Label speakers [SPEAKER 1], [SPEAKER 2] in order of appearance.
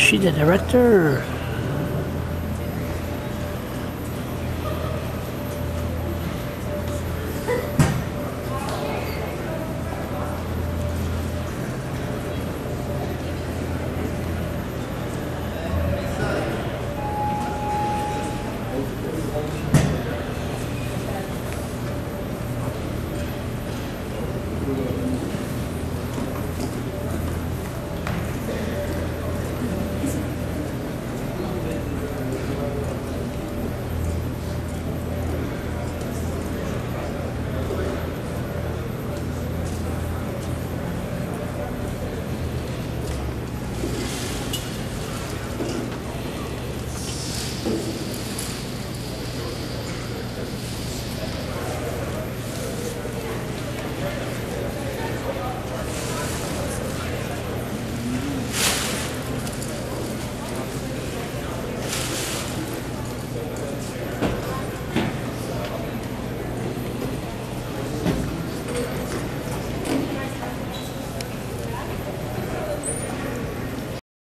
[SPEAKER 1] She the director? Or?